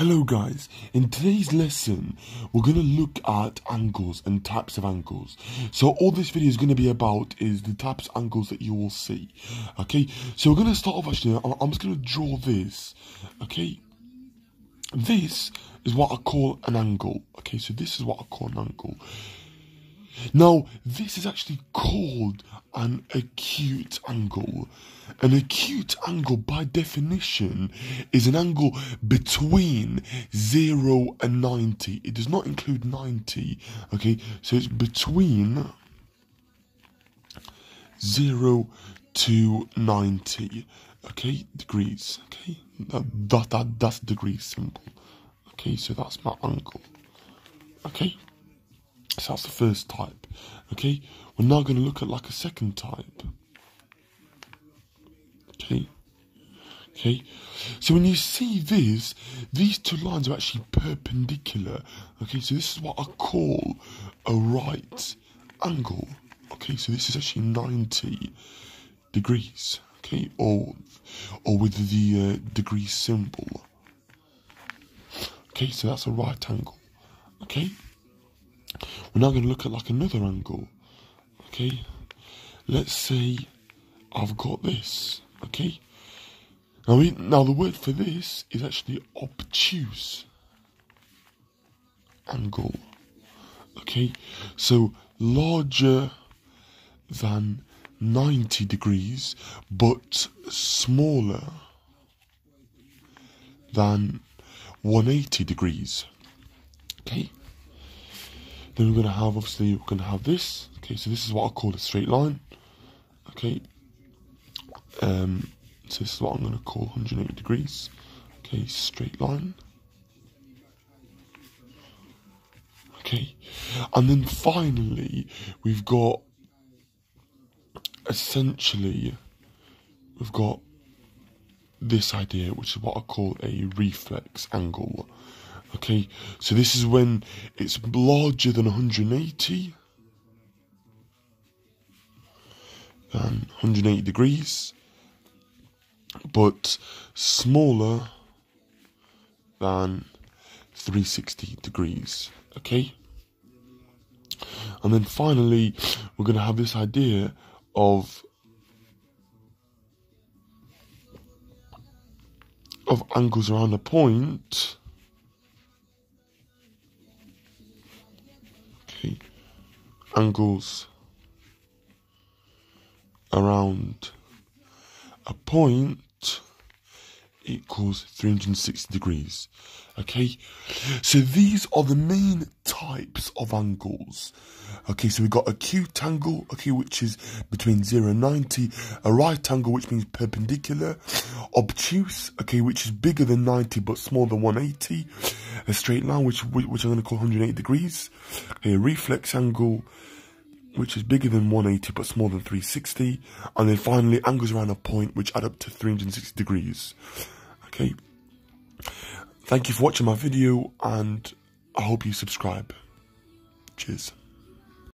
Hello guys, in today's lesson we're going to look at angles and types of angles. So all this video is going to be about is the types of angles that you will see. Okay, so we're going to start off actually, I'm just going to draw this. Okay, this is what I call an angle. Okay, so this is what I call an angle. Now, this is actually called an acute angle. An acute angle, by definition, is an angle between 0 and 90. It does not include 90, okay? So it's between 0 to 90, okay, degrees, okay? That, that, that, that's degree symbol, okay? So that's my angle, okay? So that's the first type. Okay, we're now going to look at like a second type. Okay. Okay, so when you see this, these two lines are actually perpendicular. Okay, so this is what I call a right angle. Okay, so this is actually 90 degrees. Okay, or or with the uh, degree symbol. Okay, so that's a right angle. Okay. We're now going to look at like another angle. Okay, let's say I've got this. Okay, now now the word for this is actually obtuse angle. Okay, so larger than 90 degrees, but smaller than 180 degrees. Okay. Then we're going to have, obviously, we're going to have this. Okay, so this is what I call a straight line. Okay. Um, so this is what I'm going to call 180 degrees. Okay, straight line. Okay. And then finally, we've got essentially, we've got this idea, which is what I call a reflex angle. Okay, so this is when it's larger than 180 and um, 180 degrees, but smaller than 360 degrees. Okay, and then finally, we're going to have this idea of of angles around a point angles around a point equals 360 degrees. Okay, so these are the main types of angles. Okay, so we've got acute angle, okay, which is between 0 and 90, a right angle, which means perpendicular, obtuse, okay, which is bigger than 90 but smaller than 180, a straight line, which which I'm going to call 180 degrees, a reflex angle, which is bigger than 180 but smaller than 360, and then finally angles around a point which add up to 360 degrees. Okay. Thank you for watching my video, and I hope you subscribe. Cheers.